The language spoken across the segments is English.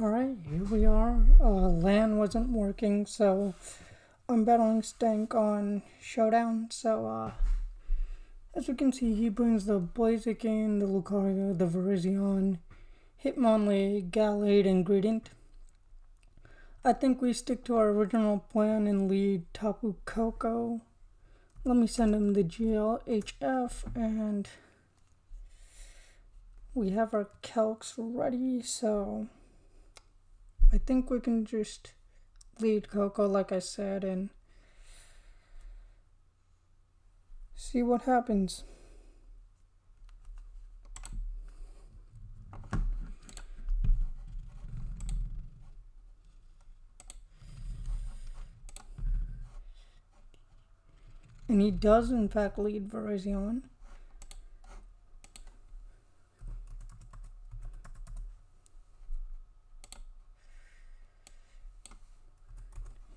Alright, here we are. Uh, LAN wasn't working, so I'm battling Stank on Showdown. So, uh, as we can see, he brings the Blaziken, the Lucario, the Virizion, Hitmonlee, Gallade, and Greedent. I think we stick to our original plan and lead Tapu Koko. Let me send him the GLHF and we have our calcs ready, so think we can just lead Koko, like I said and see what happens. And he does in fact lead Virizion.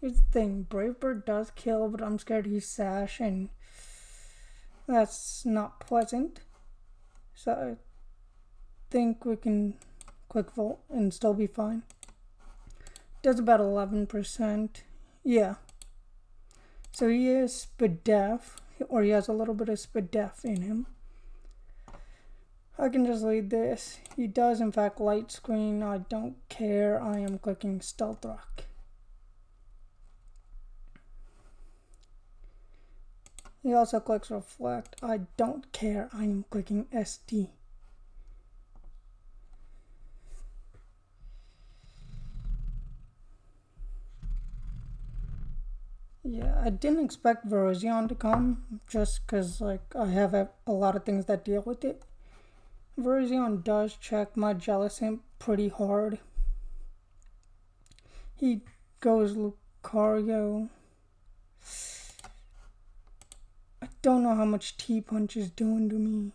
Here's the thing, Brave Bird does kill, but I'm scared he's Sash, and that's not pleasant. So I think we can quick volt and still be fine. Does about 11%. Yeah. So he is Spadef, or he has a little bit of Spadef in him. I can just lead this. He does in fact light screen. I don't care. I am clicking Stealth Rock. He also clicks reflect. I don't care. I'm clicking SD. Yeah, I didn't expect Virizion to come just because like I have a, a, lot of things that deal with it. Virizion does check my Jellicent pretty hard. He goes Lucario. Don't know how much T-Punch is doing to me.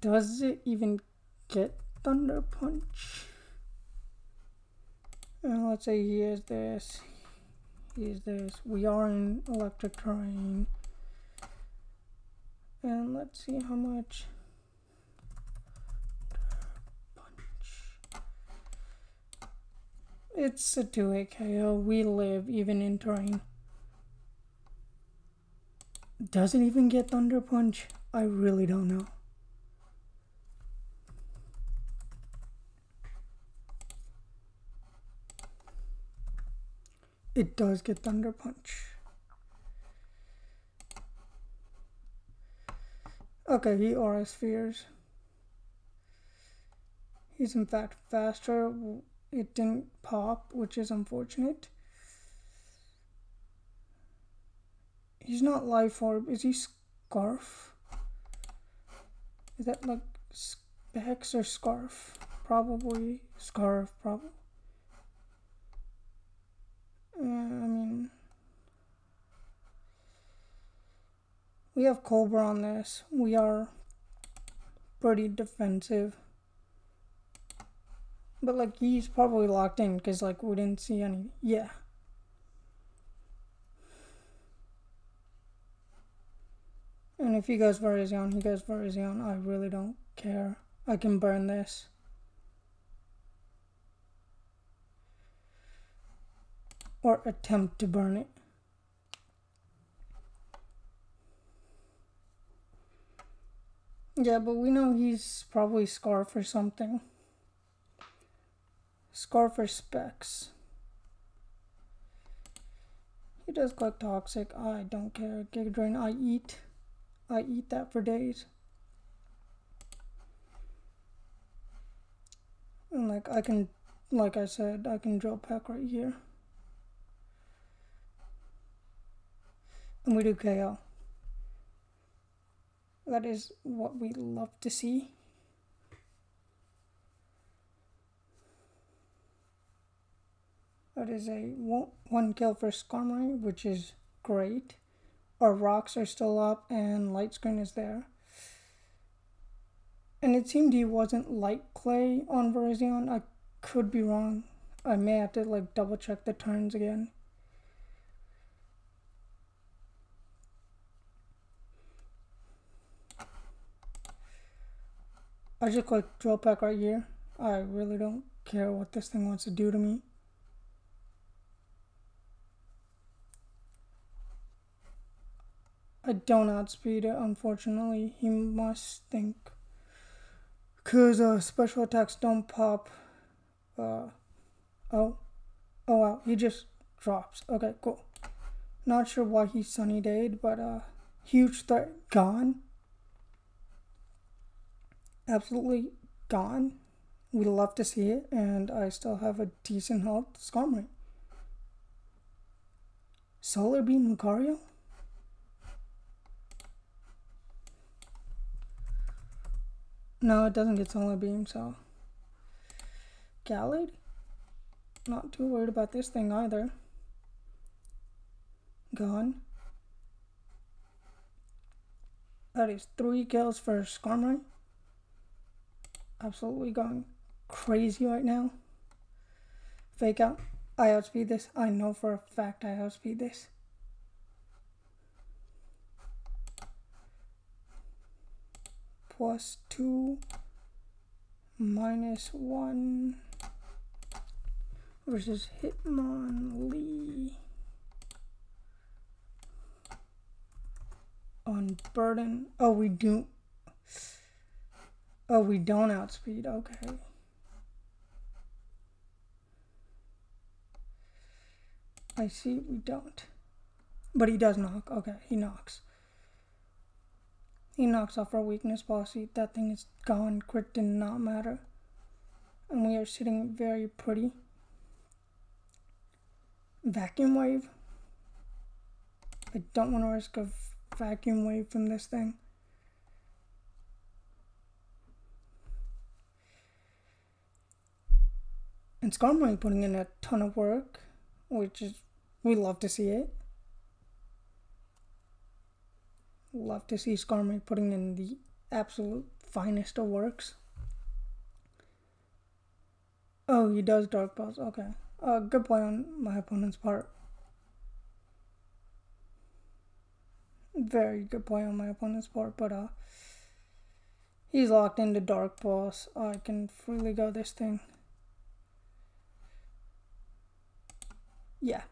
Does it even get Thunder Punch? And let's say he is this. He is this. We are in electric terrain. And let's see how much. It's a 2 KO. We live even in terrain. Doesn't even get Thunder Punch? I really don't know. It does get Thunder Punch. Okay, he aura spheres. He's in fact faster. It didn't pop, which is unfortunate. He's not life orb. Is he scarf? Is that like specs or scarf? Probably scarf. Probably. Uh, I mean, we have Cobra on this. We are pretty defensive. But like he's probably locked in because like we didn't see any. Yeah. And if he goes Virizion, he goes Virizion. I really don't care. I can burn this. Or attempt to burn it. Yeah, but we know he's probably Scarf or something. Scarf or Specs. He does click Toxic. I don't care. Giga Drain, I eat. I eat that for days. And like I can, like I said, I can drill peck right here. And we do KO. That is what we love to see. That is a one, one kill for Skarmory, which is great our rocks are still up and light screen is there. And it seemed he wasn't light clay on Virizion. I could be wrong. I may have to like double check the turns again. I just click drill peck right here. I really don't care what this thing wants to do to me. I don't outspeed it, unfortunately. He must think. Because uh, special attacks don't pop. Uh, oh. Oh wow, he just drops. Okay, cool. Not sure why he sunny dayed, but uh, huge threat gone. Absolutely gone. We love to see it, and I still have a decent health Skarmory. Solar Beam Lucario? No, it doesn't get Solar Beam, so... Gallade? Not too worried about this thing either. Gone. That is three kills for Skarmory. Absolutely going crazy right now. Fake out. I outspeed this. I know for a fact I outspeed this. Plus two, minus one versus Hitmonlee. On Burden. Oh, we do. Oh, we don't outspeed. Okay. I see we don't. But he does knock. Okay, he knocks. He knocks off our weakness policy. That thing is gone. Crit did not matter. And we are sitting very pretty. Vacuum wave. I don't want to risk a vacuum wave from this thing. And Skarmory putting in a ton of work, which is, we love to see it. Love to see Skarmory putting in the absolute finest of works. Oh, he does Dark Pulse, okay. Uh, good play on my opponent's part. Very good play on my opponent's part, but uh, he's locked into Dark Pulse. I can freely go this thing. Yeah.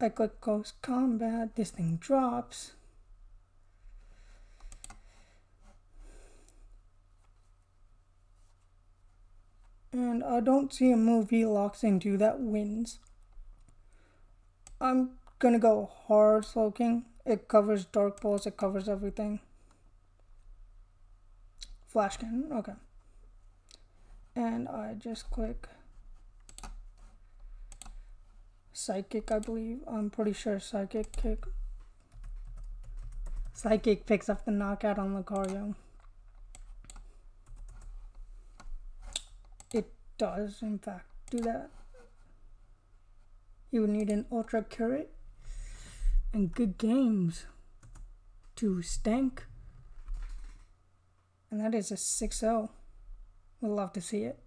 I click Close Combat, this thing drops. And I don't see a move he locks into that wins. I'm gonna go hard Slowking. It covers Dark Pulse, it covers everything. Flash Cannon, okay. And I just click Psychic, I believe. I'm pretty sure Psychic kick. Psychic picks up the knockout on Lucario. It does, in fact, do that. You would need an Ultra Curate and good games to stank. And that is a 6 0. We'd love to see it.